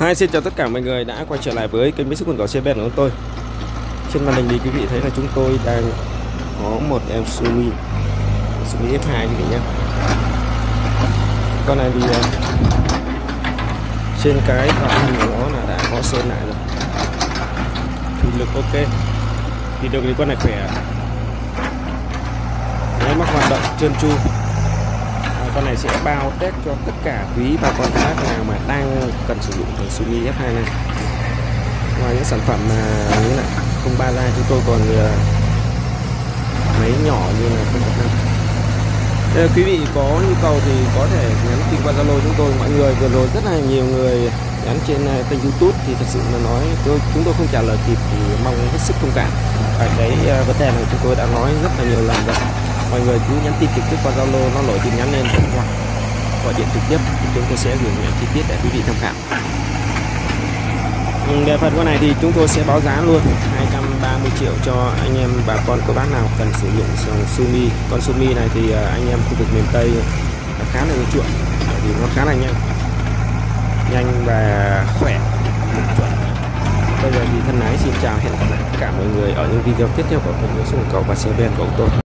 Hi, xin chào tất cả mọi người đã quay trở lại với kênh máy sức quần cỏ xe ben của chúng tôi. Trên màn hình thì quý vị thấy là chúng tôi đang có một em Sumi Sumi F2 quý vị nhé. Con này thì ờ, trên cái phần của nó là đã có sơn lại rồi. Thì lực ok. Thì được thì con này khỏe. Máy móc hoạt động trơn tru con này sẽ bao test cho tất cả quý bà con bác nào mà đang cần sử dụng thằng Sumi F2 này. Ngoài những sản phẩm mà như này, không ba la chúng tôi còn ờ, máy nhỏ như là không một năm ờ, quý vị có nhu cầu thì có thể nhắn tin qua Zalo chúng tôi. Mọi người vừa rồi rất là nhiều người nhắn trên ờ, kênh YouTube thì thật sự mà nói tôi, chúng tôi không trả lời kịp thì mong hết sức thông cảm. Và cái vấn đề này chúng tôi đã nói rất là nhiều lần rồi mọi người cứ nhắn tin trực tiếp qua Zalo, nó nổi tin nhắn lên. Hoặc gọi điện trực tiếp, thì chúng tôi sẽ gửi những chi tiết để quý vị tham khảo. Ừ, Về phần con này thì chúng tôi sẽ báo giá luôn 230 triệu cho anh em bà con cô bác nào cần sử dụng dòng Sumi. Con Sumi này thì à, anh em khu vực miền Tây khá là ưa chuộng, bởi vì nó khá là nhanh. Nhanh và khỏe. Chuẩn bây giờ thì thân ái xin chào, hẹn gặp lại tất cả mọi người ở những video tiếp theo của kênh số cầu và xe ben của tôi.